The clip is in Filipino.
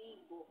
Bigo.